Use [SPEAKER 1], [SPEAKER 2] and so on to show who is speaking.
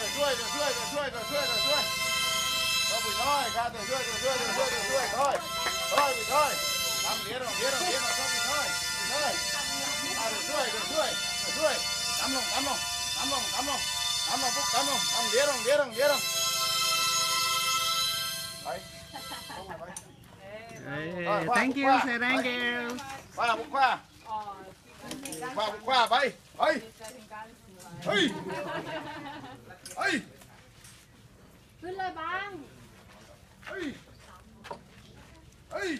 [SPEAKER 1] rồi xuôi rồi xuôi rồi xuôi rồi xuôi rồi xuôi thôi bụi thôi ra rồi xuôi rồi xuôi rồi xuôi rồi xuôi thôi thôi bụi thôi làm đĩa rồi đĩa rồi đĩa rồi thôi bụi thôi bụi thôi à rồi xuôi rồi xuôi rồi xuôi cắm lông cắm lông cắm lông cắm lông cắm lông phúc cắm lông cắm đĩa rồi đĩa rồi đĩa rồi đấy
[SPEAKER 2] Hey, thank you, say thank you.
[SPEAKER 1] khoa khoa bụng khoa bay bay bay
[SPEAKER 3] ขึ้นเลยบาง
[SPEAKER 1] เฮ้ยเฮ้ย